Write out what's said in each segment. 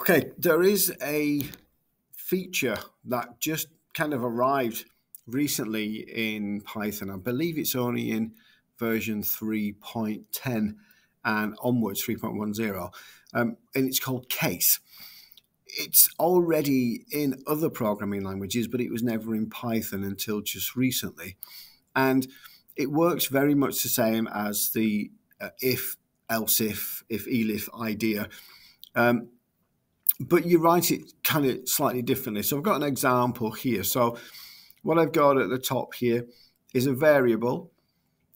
Okay, there is a feature that just kind of arrived recently in Python. I believe it's only in version 3.10 and onwards 3.10, um, and it's called case. It's already in other programming languages, but it was never in Python until just recently. And it works very much the same as the uh, if, else if, if elif idea. Um, but you write it kind of slightly differently. So I've got an example here. So what I've got at the top here is a variable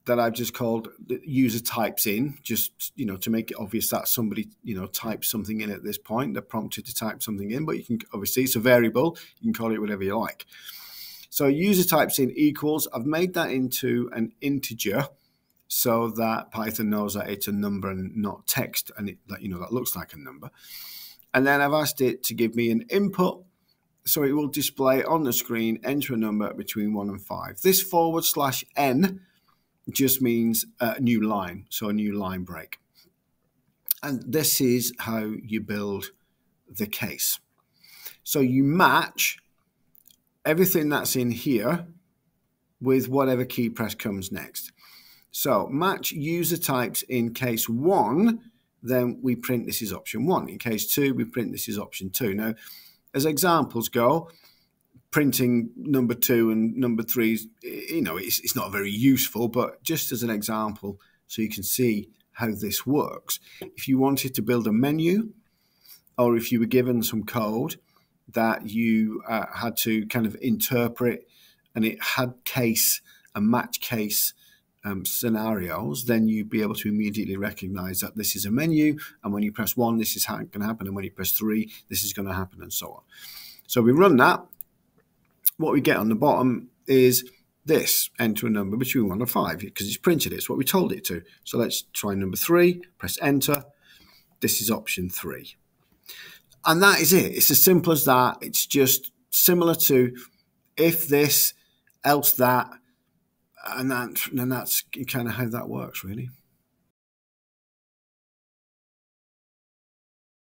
that I've just called user types in, just you know to make it obvious that somebody you know types something in at this point. They're prompted to type something in, but you can obviously it's a variable. You can call it whatever you like. So user types in equals. I've made that into an integer so that Python knows that it's a number and not text, and it that you know that looks like a number. And then I've asked it to give me an input. So it will display on the screen, enter a number between one and five. This forward slash n just means a new line, so a new line break. And this is how you build the case. So you match everything that's in here with whatever key press comes next. So match user types in case one then we print this is option one. In case two, we print this is option two. Now, as examples go, printing number two and number three, you know, it's, it's not very useful, but just as an example, so you can see how this works. If you wanted to build a menu, or if you were given some code that you uh, had to kind of interpret and it had case, a match case um, scenarios, then you'd be able to immediately recognize that this is a menu. And when you press one, this is going to happen. And when you press three, this is going to happen, and so on. So we run that. What we get on the bottom is this enter a number between one and five because it's printed. It's what we told it to. So let's try number three, press enter. This is option three. And that is it. It's as simple as that. It's just similar to if this, else that, and that and that's kind of how that works really